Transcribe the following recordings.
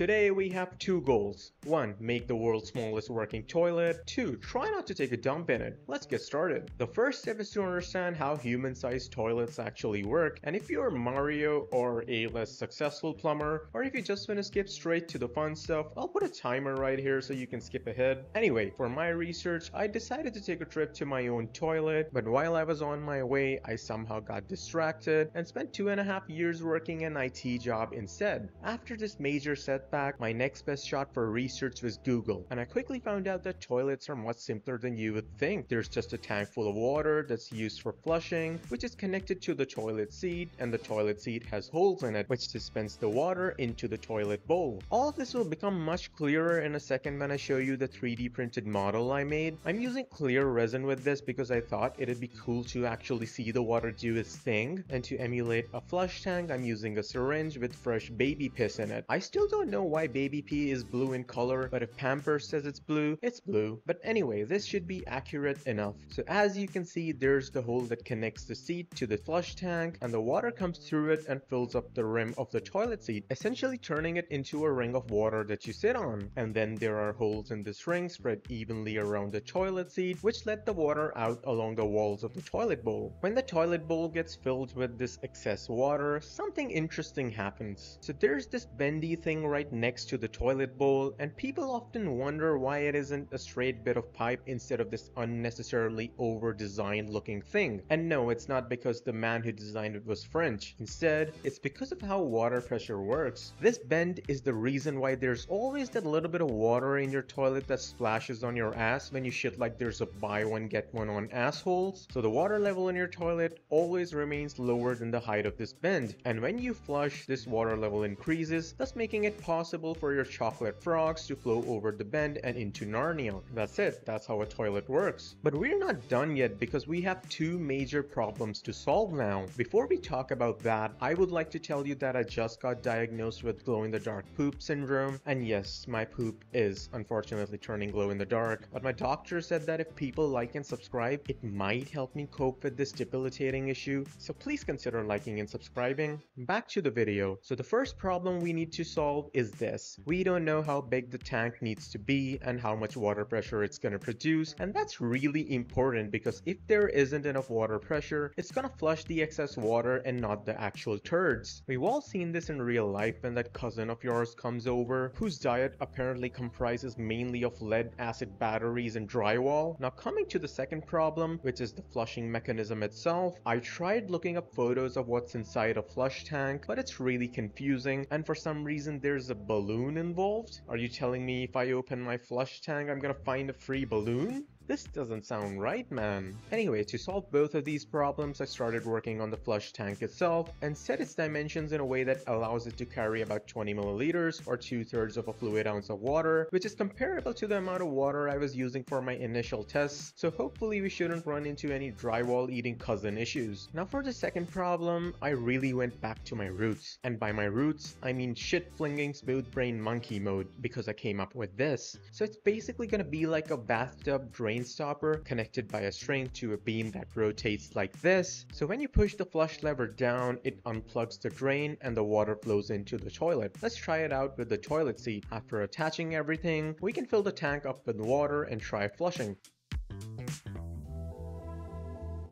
Today we have two goals. 1. Make the world's smallest working toilet. 2. Try not to take a dump in it. Let's get started. The first step is to understand how human-sized toilets actually work and if you're Mario or a less successful plumber or if you just want to skip straight to the fun stuff, I'll put a timer right here so you can skip ahead. Anyway, for my research, I decided to take a trip to my own toilet, but while I was on my way, I somehow got distracted and spent two and a half years working an IT job instead. After this major setback, my next best shot for research was Google, and I quickly found out that toilets are much simpler than you would think. There's just a tank full of water that's used for flushing, which is connected to the toilet seat, and the toilet seat has holes in it, which dispense the water into the toilet bowl. All of this will become much clearer in a second when I show you the 3D printed model I made. I'm using clear resin with this because I thought it'd be cool to actually see the water do its thing, and to emulate a flush tank, I'm using a syringe with fresh baby piss in it. I still don't know why baby pee is blue in color, but if Pampers says it's blue, it's blue. But anyway, this should be accurate enough. So as you can see, there's the hole that connects the seat to the flush tank, and the water comes through it and fills up the rim of the toilet seat, essentially turning it into a ring of water that you sit on. And then there are holes in this ring spread evenly around the toilet seat, which let the water out along the walls of the toilet bowl. When the toilet bowl gets filled with this excess water, something interesting happens. So there's this bendy thing right next to the toilet bowl, and people often wonder why it isn't a straight bit of pipe instead of this unnecessarily over-designed looking thing. And no, it's not because the man who designed it was French. Instead, it's because of how water pressure works. This bend is the reason why there's always that little bit of water in your toilet that splashes on your ass when you shit like there's a buy one get one on assholes. So the water level in your toilet always remains lower than the height of this bend. And when you flush, this water level increases, thus making it possible for your chocolate frogs to flow over the bend and into Narnia. That's it, that's how a toilet works. But we're not done yet because we have two major problems to solve now. Before we talk about that, I would like to tell you that I just got diagnosed with glow in the dark poop syndrome. And yes, my poop is unfortunately turning glow in the dark. But my doctor said that if people like and subscribe, it might help me cope with this debilitating issue. So please consider liking and subscribing. Back to the video. So the first problem we need to solve is this. We don't know how big the tank needs to be and how much water pressure it's going to produce. And that's really important because if there isn't enough water pressure, it's going to flush the excess water and not the actual turds. We've all seen this in real life when that cousin of yours comes over whose diet apparently comprises mainly of lead acid batteries and drywall. Now coming to the second problem, which is the flushing mechanism itself, I tried looking up photos of what's inside a flush tank, but it's really confusing and for some reason there's a balloon involved. Are you telling me if I open my flush tank I'm gonna find a free balloon? This doesn't sound right, man. Anyway, to solve both of these problems, I started working on the flush tank itself and set its dimensions in a way that allows it to carry about 20 milliliters or two thirds of a fluid ounce of water, which is comparable to the amount of water I was using for my initial tests, so hopefully we shouldn't run into any drywall eating cousin issues. Now for the second problem, I really went back to my roots. And by my roots, I mean shit flinging smooth brain monkey mode because I came up with this. So it's basically gonna be like a bathtub drain stopper connected by a string to a beam that rotates like this. So when you push the flush lever down, it unplugs the drain and the water flows into the toilet. Let's try it out with the toilet seat. After attaching everything, we can fill the tank up with water and try flushing.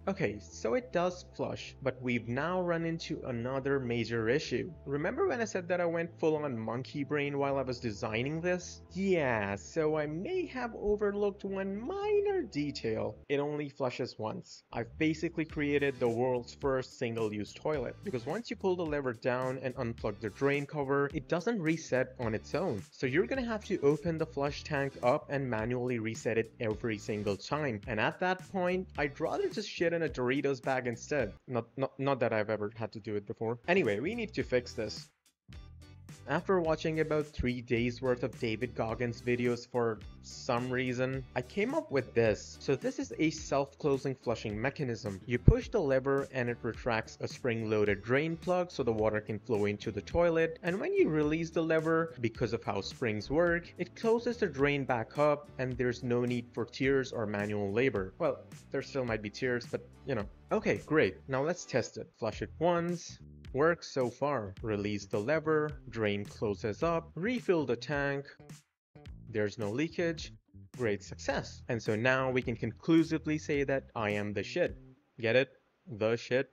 Okay, so it does flush, but we've now run into another major issue. Remember when I said that I went full on monkey brain while I was designing this? Yeah, so I may have overlooked one minor detail. It only flushes once. I've basically created the world's first single-use toilet, because once you pull the lever down and unplug the drain cover, it doesn't reset on its own. So you're gonna have to open the flush tank up and manually reset it every single time. And at that point, I'd rather just shit in a Doritos bag instead. Not, not, not that I've ever had to do it before. Anyway, we need to fix this. After watching about 3 days worth of David Goggins videos for some reason, I came up with this. So this is a self-closing flushing mechanism. You push the lever and it retracts a spring-loaded drain plug so the water can flow into the toilet and when you release the lever, because of how springs work, it closes the drain back up and there's no need for tears or manual labor. Well, there still might be tears, but you know. Okay, great. Now let's test it. Flush it once, Works so far. Release the lever, drain closes up, refill the tank, there's no leakage, great success. And so now we can conclusively say that I am the shit. Get it? The shit.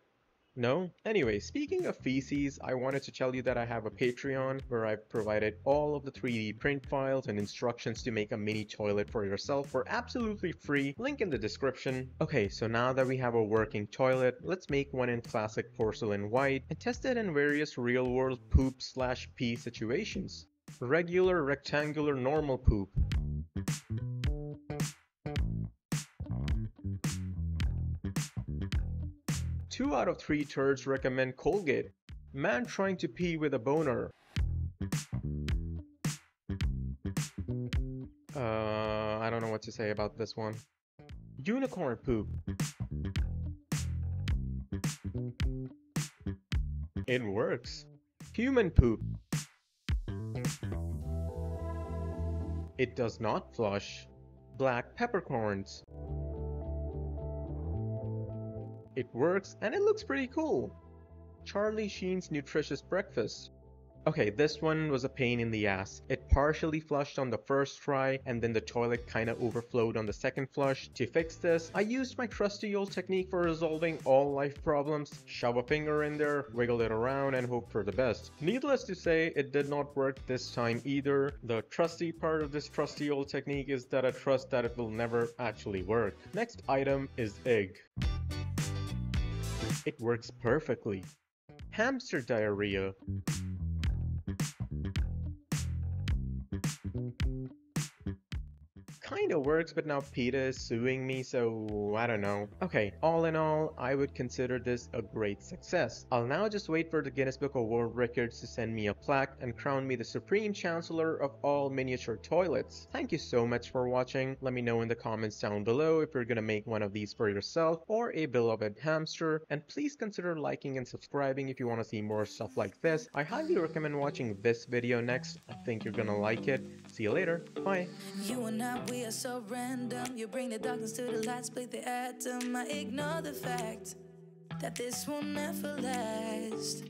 No? Anyway, speaking of feces, I wanted to tell you that I have a Patreon where I've provided all of the 3D print files and instructions to make a mini toilet for yourself for absolutely free, link in the description. Okay, so now that we have a working toilet, let's make one in classic porcelain white and test it in various real world poop slash pee situations. Regular, rectangular, normal poop. Two out of three turds recommend Colgate. Man trying to pee with a boner. Uh, I don't know what to say about this one. Unicorn poop. It works. Human poop. It does not flush. Black peppercorns. It works and it looks pretty cool. Charlie Sheen's nutritious breakfast. Okay, this one was a pain in the ass. It partially flushed on the first try and then the toilet kinda overflowed on the second flush. To fix this, I used my trusty old technique for resolving all life problems. Shove a finger in there, wiggle it around and hope for the best. Needless to say, it did not work this time either. The trusty part of this trusty old technique is that I trust that it will never actually work. Next item is egg. It works perfectly. Hamster diarrhea. Kinda works, but now PETA is suing me, so I don't know. Okay, all in all, I would consider this a great success. I'll now just wait for the Guinness Book of World Records to send me a plaque and crown me the Supreme Chancellor of all miniature toilets. Thank you so much for watching. Let me know in the comments down below if you're gonna make one of these for yourself or a beloved hamster. And please consider liking and subscribing if you want to see more stuff like this. I highly recommend watching this video next. I think you're gonna like it. See you later. Bye You and I, we are so random. You bring the darkness to the light, split the atom. I ignore the fact that this will never last.